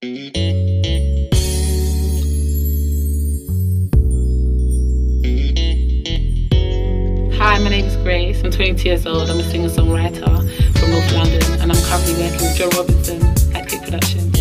Hi, my name is Grace. I'm 22 years old. I'm a singer-songwriter from North London and I'm currently working with Joe Robinson at Clique Productions.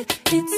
It's